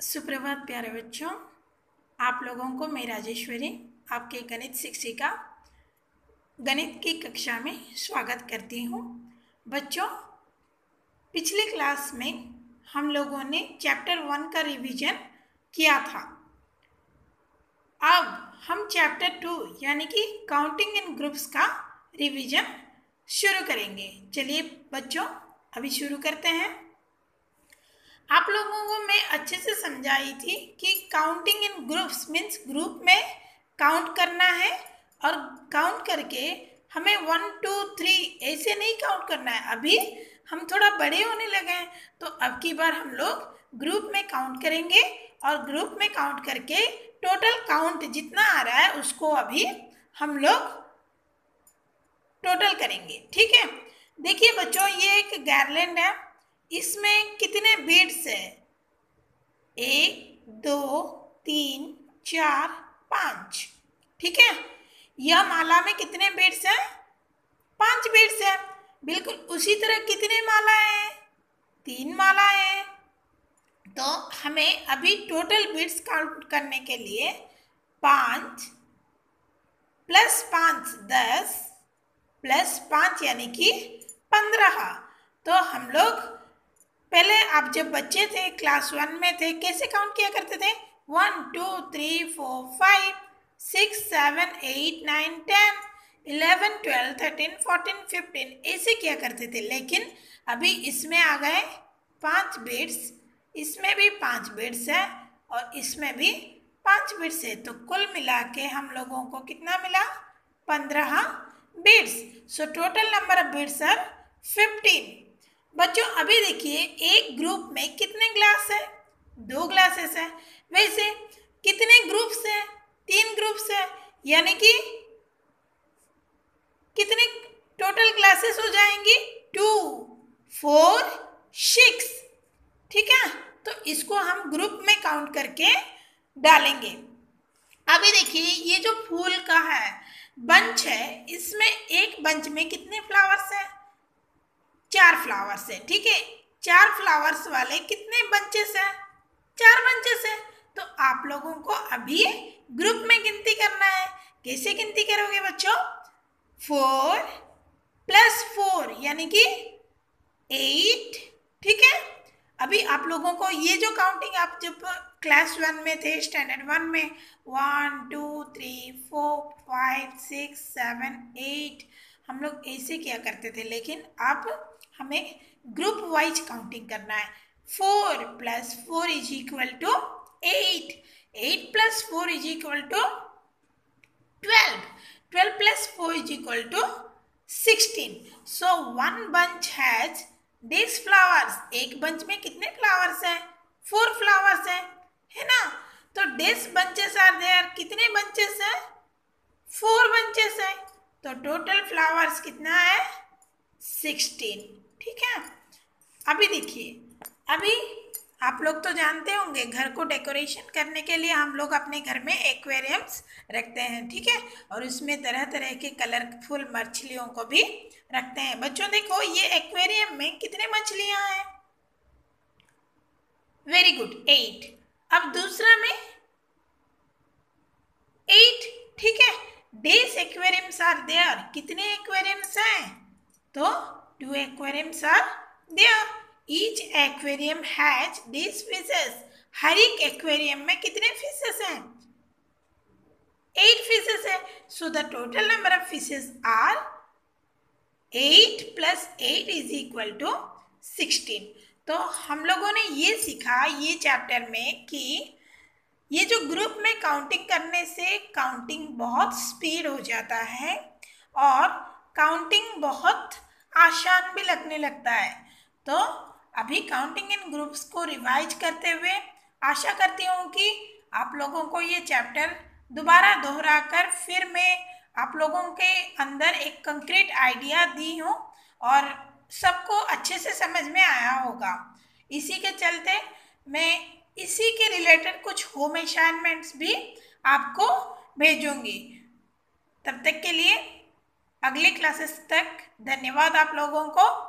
सुप्रभात प्यारे बच्चों। आप लोगों को मैं राजेश्वरी, आपके गणित शिक्षिका, गणित की कक्षा में स्वागत करती हूँ। बच्चों, पिछले क्लास में हम लोगों ने चैप्टर वन का रिवीजन किया था। अब हम चैप्टर टू यानी कि काउंटिंग इन ग्रुप्स का रिवीजन शुरू करेंगे। चलिए बच्चों, अभी शुरू करते हैं। आप लोगों को मैं अच्छे से समझाई थी कि counting in groups means group में काउंट करना है और काउंट करके हमें वन टू थ्री ऐसे नहीं काउंट करना है। अभी हम थोड़ा बड़े होने लगे हैं तो अब की बार हम लोग ग्रुप में काउंट करेंगे और ग्रुप में काउंट करके टोटल काउंट जितना आ रहा है उसको अभी हम लोग टोटल करेंगे। ठीक है? देखिए बच्चों, ये एक गैरलैंड है। इसमें कितने बीड्स हैं? एक, दो, तीन, चार, पाँच। ठीक है? यह माला में कितने बीड्स हैं? पाँच बीड्स हैं। बिल्कुल उसी तरह कितने माला हैं? तीन माला हैं। तो हमें अभी टोटल बीड्स काउंट करने के लिए पाँच प्लस पाँच दस प्लस पाँच यानी कि पंद्रह। तो हम लोग पहले आप जब बच्चे थे क्लास वन में थे, कैसे काउंट किया करते थे? One two three four five six seven eight nine ten eleven twelve thirteen fourteen fifteen ऐसे किया करते थे। लेकिन अभी इसमें आ गए पाँच बिट्स इसमें भी पाँच बिट्स है और इसमें भी पाँच बिट्स है। तो कुल मिला के हम लोगों को कितना मिला? पंद्रह bits so total number of bits are fifteen बच्चों, अभी देखिए, एक ग्रुप में कितने ग्लास है? दो ग्लासेस है। वैसे, कितने ग्रुप्स हैं? तीन ग्रुप्स है। यानी कि कितने टोटल क्लासेस हो जाएँगी? टू फोर सिक्स ठीक है? तो इसको हम ग्रुप में काउंट करके डालेंगे। अभी देखिए, ये जो फूल का है बंच है, इसमें एक बंच में कितने फ्लावर्स हैं? चार फ्लावर्स है, ठीक है? चार फ्लावर्स वाले कितने बंचेस हैं? चार बंचेस हैं। तो आप लोगों को अभी ग्रुप में गिनती करना है। कैसे गिनती करोगे बच्चों? फोर प्लस फोर यानी कि एट ठीक है? अभी आप लोगों को ये जो काउंटिंग आप जब क्लास वन में थे स्टैंडर्ड वन में one two three four five six seven eight हम लोग ऐसे किया करते थे, लेकिन अब हमें ग्रुप वाइज काउंटिंग करना है। Four plus four is equal to eight eight plus four is equal to twelve twelve plus four is equal to sixteen so one bunch has this flowers एक बंच में कितने flowers हैं? Four flowers हैं, है ना? तो this bunches are there कितने bunches हैं? फोर बंचेस हैं। तो टोटल फ्लावर्स कितना है? सिक्सटीन ठीक है? अभी देखिए, अभी आप लोग तो जानते होंगे, घर को डेकोरेशन करने के लिए हम लोग अपने घर में एक्वेरियम्स रखते हैं, ठीक है? और उसमें तरह तरह के कलरफुल मछलियों को भी रखते हैं। बच्चों देखो, ये एक्वेरियम में कितने मछलियाँ हैं? वेरी गुड एट अब दूसरा में एट ठीक है? डेस एक्वेरियम्स आर देयर कितने एक्वेरियम्स हैं? तो Two aquariums are there. Each aquarium has these fishes. हर एक एक्वेरियम में कितने फिशेस हैं? एट फिशेस है. So the total number of fishes are eight plus eight is equal to sixteen तो हम लोगों ने ये सीखा, ये चैप्टर में कि ये जो ग्रुप में काउंटिंग करने से काउंटिंग बहुत स्पीड हो जाता है और काउंटिंग बहुत आसान भी लगने लगता है। तो अभी काउंटिंग इन ग्रुप्स को रिवाइज करते हुए आशा करती हूँ कि आप लोगों को ये चैप्टर दोबारा दोहरा कर फिर मैं आप लोगों के अंदर एक कंक्रीट आइडिया दी हूँ और सबको अच्छे से समझ में आया होगा। इसी के चलते मैं इसी के रिलेटेड कुछ होम असाइनमेंट्स भी आपको भेजूँगी। तब तक के लिए अगले क्लासेस तक धन्यवाद आप लोगों को।